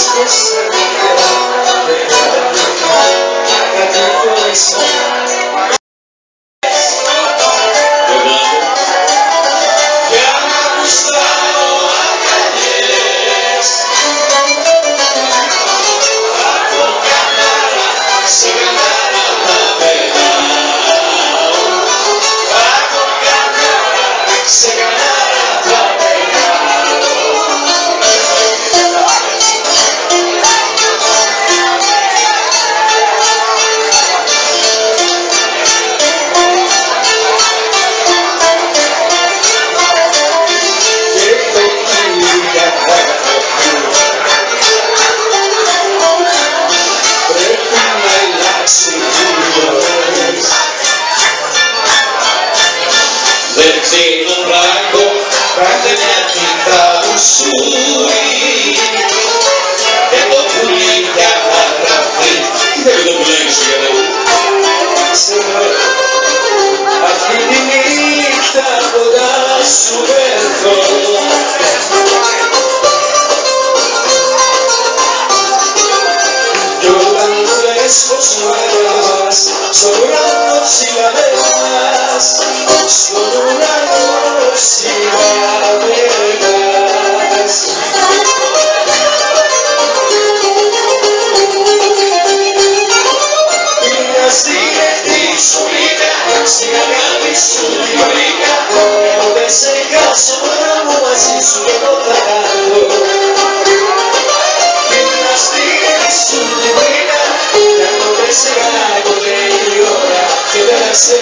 justice. Ξέρω πράγμα, κάθε μια κοιτά ουσούρι Εδώ που λέει για γραφή, δεν το που λέει σου για Αυτή τη νύχτα κοντά σου έρθω Κι όταν θες πως μου αγαπάς Στον ουρανό ψηλά με πας Στον ουρανό ψηλά με πας Μια στιγμή σου λίγα Στην αγάπη σου λίγα Εγώ δεν σε χάσω Μόνο μου μαζί σου εγώ θα κάνω Μια στιγμή σου λίγα Εγώ δεν σε χάσω Ποτέ η ώρα Και δεν σε